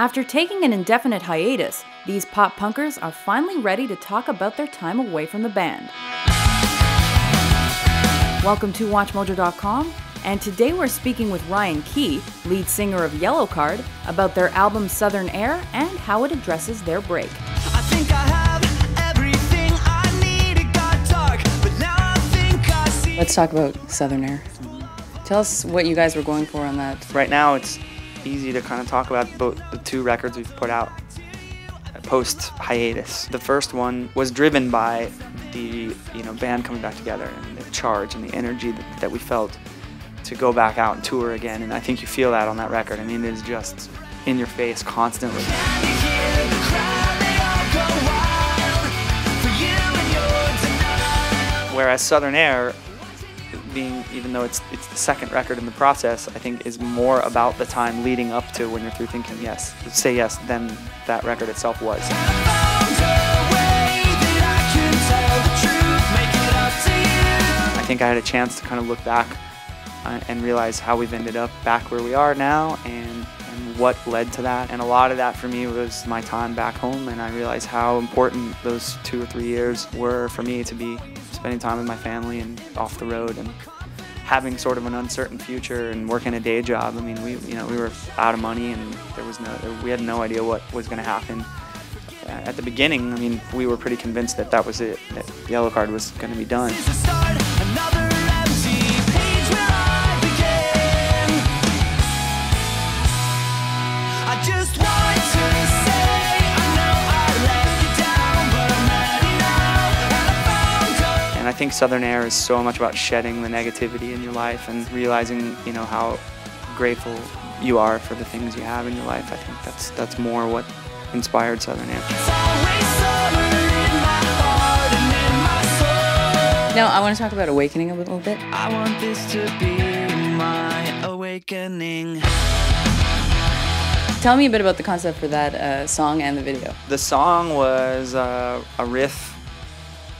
After taking an indefinite hiatus, these pop punkers are finally ready to talk about their time away from the band. Welcome to WatchMojo.com, and today we're speaking with Ryan Key, lead singer of Yellowcard, about their album Southern Air and how it addresses their break. Let's talk about Southern Air. Tell us what you guys were going for on that. Right now, it's easy to kind of talk about both the two records we've put out post hiatus. The first one was driven by the you know band coming back together and the charge and the energy that, that we felt to go back out and tour again. And I think you feel that on that record. I mean, it is just in your face constantly. Whereas Southern Air being, even though it's it's the second record in the process, I think is more about the time leading up to when you're through thinking yes, say yes, than that record itself was. I think I had a chance to kind of look back uh, and realize how we've ended up back where we are now and, and what led to that. And a lot of that for me was my time back home, and I realized how important those two or three years were for me to be spending time with my family and off the road and having sort of an uncertain future and working a day job. I mean, we you know we were out of money and there was no we had no idea what was going to happen. Uh, at the beginning, I mean, we were pretty convinced that that was it, that Yellowcard was going to be done. Think Southern Air is so much about shedding the negativity in your life and realizing, you know, how grateful you are for the things you have in your life. I think that's that's more what inspired Southern Air. Now, I want to talk about Awakening a little bit. I want this to be my awakening. Tell me a bit about the concept for that uh, song and the video. The song was uh, a riff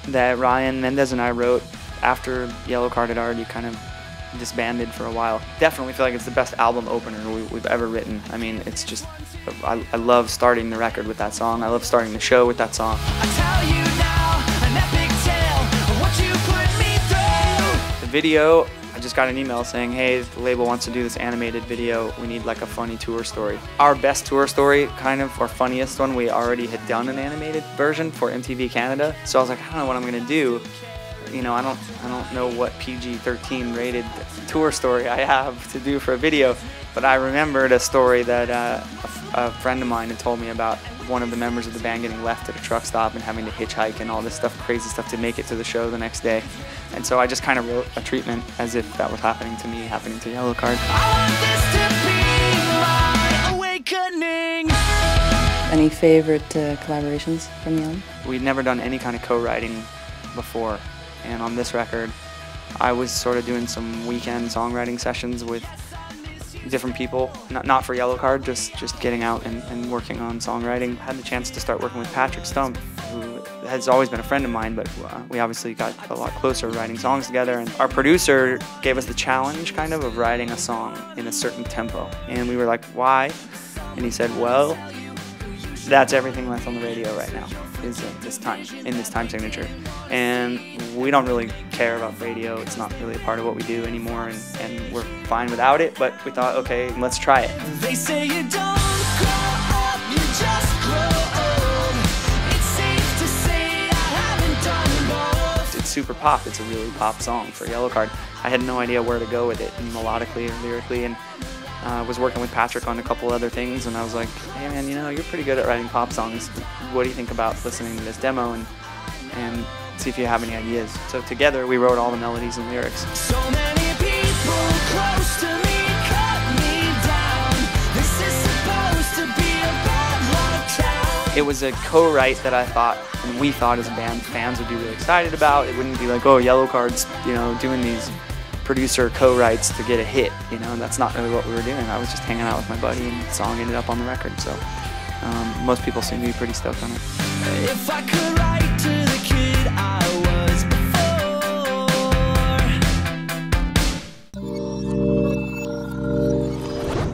that Ryan Mendez and I wrote after Yellowcard had already kind of disbanded for a while. Definitely feel like it's the best album opener we, have ever written. I mean, it's just, I, I, love starting the record with that song. I love starting the show with that song. the video I just got an email saying, hey, the label wants to do this animated video. We need like a funny tour story. Our best tour story, kind of, or funniest one, we already had done an animated version for MTV Canada. So I was like, I don't know what I'm gonna do. You know, I don't, I don't know what PG-13 rated tour story I have to do for a video, but I remembered a story that uh, a, a friend of mine had told me about one of the members of the band getting left at a truck stop and having to hitchhike and all this stuff, crazy stuff to make it to the show the next day. And so I just kind of wrote a treatment as if that was happening to me, happening to Yellow Yellowcard. Any favorite uh, collaborations from album? We'd never done any kind of co-writing before, and on this record, I was sort of doing some weekend songwriting sessions with different people, not, not for Yellowcard, just, just getting out and, and working on songwriting. Had the chance to start working with Patrick Stump, who has always been a friend of mine, but uh, we obviously got a lot closer writing songs together. And our producer gave us the challenge, kind of, of writing a song in a certain tempo. And we were like, why? And he said, well, that's everything that's on the radio right now is at this time in this time signature. And we don't really care about radio. It's not really a part of what we do anymore and, and we're fine without it. But we thought okay let's try it. They say you don't grow up you just grow old. It's safe to say I haven't done both. It's super pop. It's a really pop song for Yellowcard. I had no idea where to go with it melodically or lyrically and uh, was working with Patrick on a couple other things, and I was like, "Hey man, you know, you're pretty good at writing pop songs. What do you think about listening to this demo and and see if you have any ideas?" So together we wrote all the melodies and lyrics. So It was a co-write that I thought, and we thought as a band, fans would be really excited about. It wouldn't be like, oh, Yellowcard's, you know, doing these producer co-writes to get a hit, you know, and that's not really what we were doing. I was just hanging out with my buddy and the song ended up on the record, so um, most people seem to be pretty stoked on it.